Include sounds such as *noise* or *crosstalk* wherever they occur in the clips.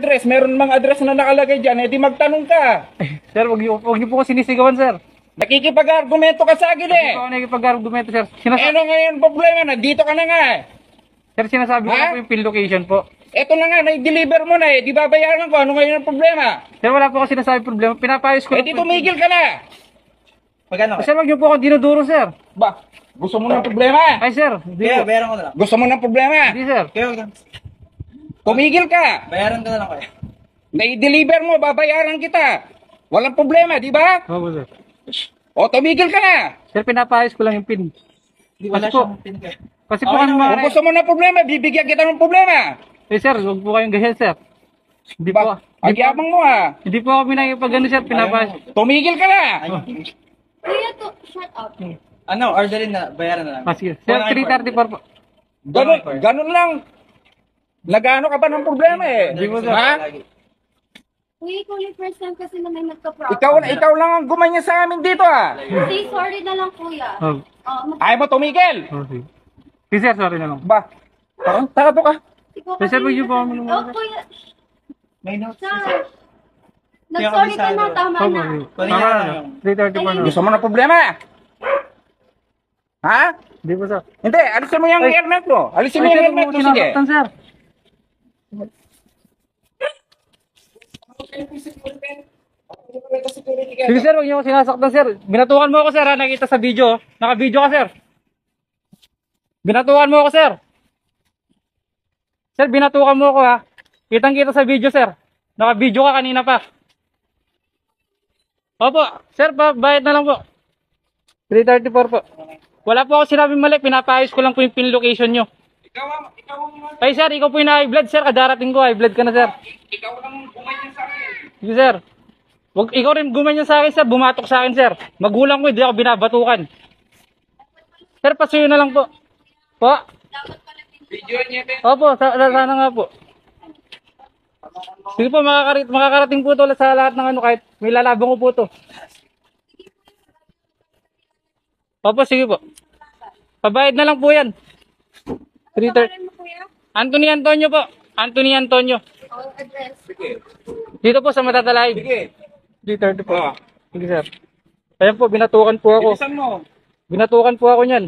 address, meron mga address na nakalagay dyan, edi magtanong ka. *laughs* Sir, wag niyo, wag niyo po ko sinisigawan, sir. Nakikipag-argumento ka sa akin Hindi eh. po ako nakikipag-argumento, sir. Eh, Sinasa- ano ngayon problema? Nandito ka na nga eh. sir, sinasabi ko Ha? na po yung pin location po. Eto na nga, na-deliver mo na eh. Di babayaran ko. Ano ngayon ang problema? Sir, wala po ako sinasabi problema. Pinapayos ko Eh lang di po. tumigil ka na. Magkano Sir, wag niyo po ako dinuduro, sir. Ba, gusto mo ng problema? Ay, sir. Hindi Kaya, po. bayaran ko na lang. Gusto mo ng problema? Hindi, sir. Kaya, wag- Tumigil ka. bayaran ko na lang kaya. Na-deliver mo, babayaran kita. Walang problema, di ba? Opo, sir. O, tumigil ka na. Sir, pinapayos ko lang yung pin. Di wala Kasi po- siyang pin ka. Kasi po Okay ano naman. Kung gusto mo ng problema, bibigyan kita ng problema. Eh, sir, wag po kayong ganyan, sir. Hindi po. Ba, Hindi po, agyabang mo ah. hindi po ako pinakipag ano, sir. Pinapayos. Tumigil ka na. Kuya, to, shut up. Ano, orderin na, bayaran na lang. Ah, sige. Sir, 334 po. Ganun, ganun lang. Nagano ka ba ng problema eh? Hindi mo Ha? Kuya, ikaw yung first time kasi na may nagka-problem. Ikaw, ikaw lang ang gumanya sa amin dito ah. Say sorry na lang, kuya. Oh, Oh, mag- Ayaw mo tumigil. oh, sige. Sige, sir, sorry na lang. Ba, parang tarado ka. ikaw sir, kasi wag niyo po ako Oh, manunod. kuya. May notes. Sir. Nag-sorry ka na, tama Opo, na. Kunin Tama na na. lang. 334 na. Gusto mo ng problema? Ha? Hindi po, sir. Hindi, alisin mo yung Ay. helmet mo. Alisin mo Ay, yung sir, helmet huwag mo, mo sige. sinasaktan, sir. Sige, sir, huwag niyo ako sinasaktan, sir. Binatukan mo ako, sir, ha? Nakita sa video. Naka-video ka, sir. Binatukan mo ako, sir. Sir, binatukan mo ako, ha? Kitang-kita sa video, sir. Naka-video ka kanina pa. Opo, sir, pa bayad na lang po. 334 po. Wala po ako sinabing mali, pinapayos ko lang po yung pin location nyo. Ikaw ang, ikaw ang, Ay sir, ikaw po yung high blood sir, kadarating ko, high blood ka na sir. ikaw lang gumanyan sa akin. Sige sir. Wag, ikaw rin gumanyan sa akin sir, bumatok sa akin sir. Magulang ko, hindi ako binabatukan. Sir, pasuyo na lang po. Po? Video niya din. Opo, sa, sa- sana nga po. Sige po, makakarit, makakarating po to sa lahat ng ano, kahit may lalabang ko po to. Opo, sige po. Pabayad na lang po yan. 330. Pangalan mo, kuya? Anthony Antonio po. Anthony Antonio. Oh, address. Sige. Dito po sa Matatalay. Sige. 330 po. Oh, Sige sir. Ayan po, binatukan po ako. bilisan mo. Binatukan po ako niyan.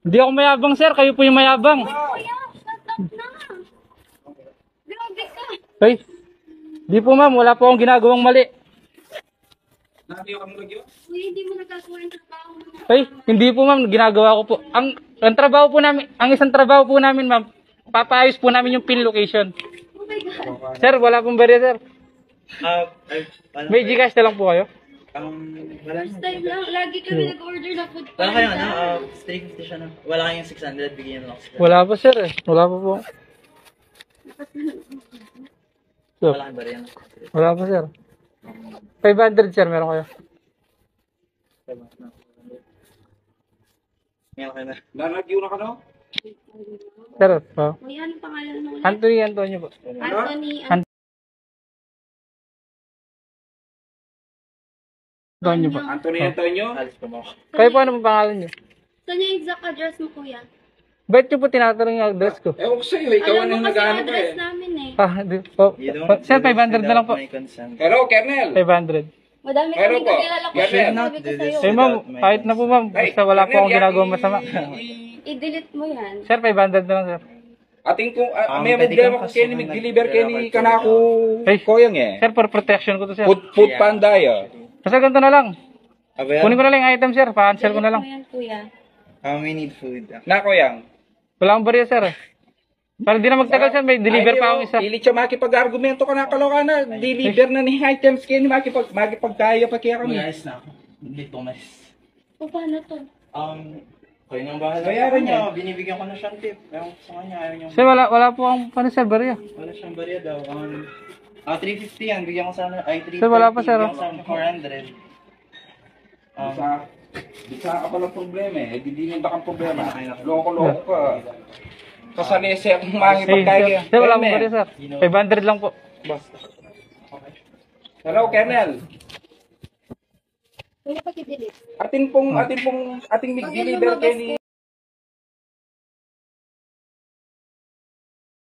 Hindi ako mayabang sir, kayo po yung mayabang. Kuya, shut up na. Grabe ka. Ay, di po ma'am, wala po akong ginagawang mali. Ay, hindi po ma'am, ginagawa ko po. Ang, ang trabaho po namin, ang isang trabaho po namin ma'am, papaayos po namin yung pin location. Oh my God. Sir, wala pong barya sir. Ah, ay. May Gcash na lang po kayo. Um, wala First time lang, lagi kami nag-order na food Wala kayong ano, uh, 350 siya na. Wala kayong 600, bigyan mo lang. Wala po sir eh. Wala po po. Sir, Wala kayong bariya na. wala po sir. 500 sir, meron kayo. Ngayon kayo na. Nanagyo na ka no? Sir, oh. Kuya, anong pangalan mo ulit? Anthony Antonio po. Anthony. An- Antonio po. Anthony Antonio. Alis pa mo. Kayo po ano po pangalan niyo? Saan yung exact address mo, kuya? Ba't niyo po tinatanong yung address ko? Ewan ko sa'yo, ikaw Alam ang mo kasi nag-ano ka address eh. namin eh. Ah, di po. Po. Sir, you don't 500 na lang po. Hello, Kernel. 500. Madami Pero kami po, kakilala ko. yan Sabi ko sa'yo. ma'am, kahit na po ma'am, basta wala po akong ginagawang masama. I-delete mo yan. Sir, 500 na lang sir. Ating kung uh, Um, may pwede problema kang ko kaya ni customer mag-deliver nag- kaya ni kanako Ay. koyang eh. Sir, for protection ko to sir. Food, food panda eh. Basta ganito na lang. Aba, Kunin ko na lang yung item sir, pa-cancel ko na lang. Delete mo yan, kuya. um, we need food. Na koyang. Wala akong barya sir. Para di na magtagal sir, may deliver pa akong isa. Dili siya makipag-argumento ka na kaloka na. Deliver na ni items kaya ni makipag makipagkaya pa kaya kami. Umayos na ako. Hindi tumas. O, paano to? Um, kayo nang bahala. Bayaran niya. Ano, Binibigyan ko na siyang tip. Ewan ko sa kanya, ayaw niya. Sir, wala, wala po akong paano sir, barya. Wala siyang barya daw. Um, ah, 350 yan. Bigyan ko sana. Ay, 350. Sir, wala pa, sir, Bigyan oh. ko sana 400. Um, Bisa, bisa ka pala problema eh. Di din yung bakang problema. Loko-loko ka. Kasalese akong Hey, makipagkaya. sir, sir, wala akong barya sir. 500 lang po. Hello, Kernel. Kuya, pag-delete. Atin pong, atin pong, ating kay lumabas ni